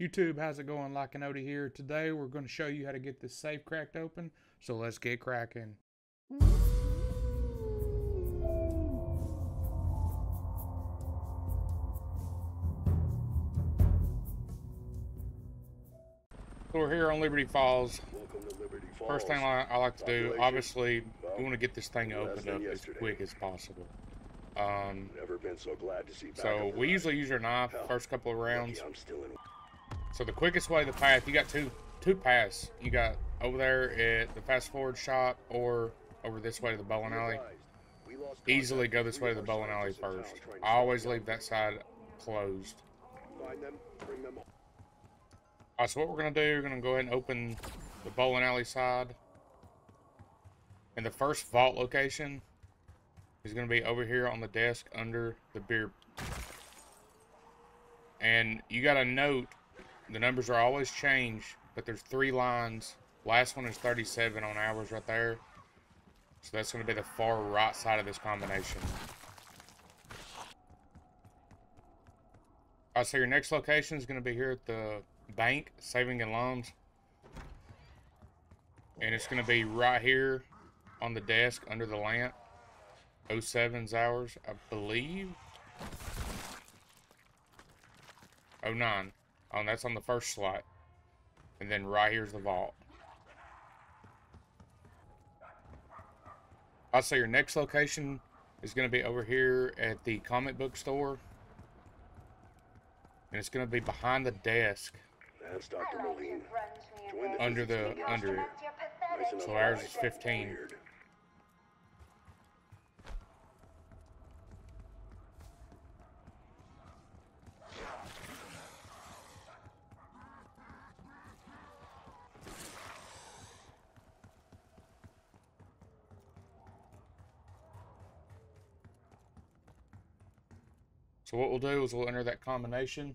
YouTube, how's it going? LycanOti here. Today we're going to show you how to get this safe cracked open. So let's get cracking. So we're here on Liberty Falls. Liberty Falls. First thing I, I like to do, obviously, Well, we want to get this thing opened up as quick as possible. Um, Never been so glad to see so we usually use our knife Hell, first couple of rounds. So the quickest way to the path, you got two two paths. You got over there at the fast forward shop or over this way to the bowling alley. Easily go this way to the bowling alley first. I always leave that side closed. Alright, so what we're gonna do, we're gonna go ahead and open the bowling alley side. And the first vault location is gonna be over here on the desk under the beer. And you gotta note the numbers are always changed, but there's three lines. Last one is 37 on hours right there. So that's gonna be the far right side of this combination. Alright, so your next location is gonna be here at the bank, saving and loans. And it's gonna be right here on the desk under the lamp. 07's hours, I believe. 09. Oh, and that's on the first slot. And then right here's the vault. I'll say your next location is going to be over here at the comic book store. And it's going to be behind the desk. That's Dr. Moline. Join the Under the- under it. So ours is 15. Weird. So what we'll do is we'll enter that combination.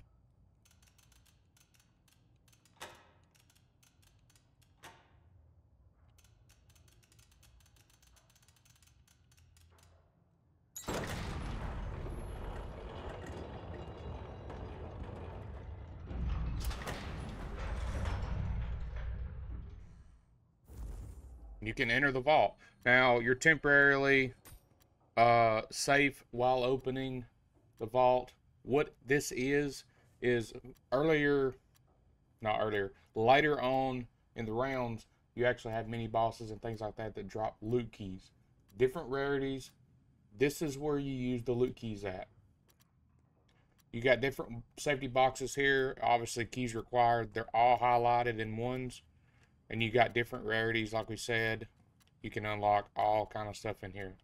You can enter the vault. Now, you're temporarily uh, safe while opening the vault. What this is, is earlier, not earlier, later on in the rounds, you actually have mini bosses and things like that that drop loot keys. Different rarities. This is where you use the loot keys at. You got different safety boxes here. Obviously, keys required. They're all highlighted in ones. And you got different rarities, like we said. You can unlock all kind of stuff in here.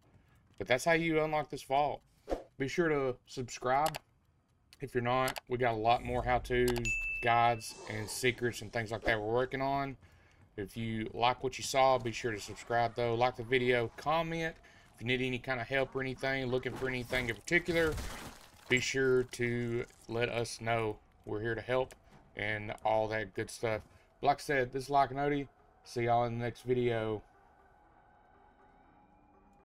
But that's how you unlock this vault. Be sure to subscribe if you're not. We got a lot more how-tos, guides, and secrets and things like that we're working on. If you like what you saw, be sure to subscribe though. Like the video, comment. If you need any kind of help or anything, looking for anything in particular, be sure to let us know. We're here to help and all that good stuff. Like I said, this is Odie. See y'all in the next video.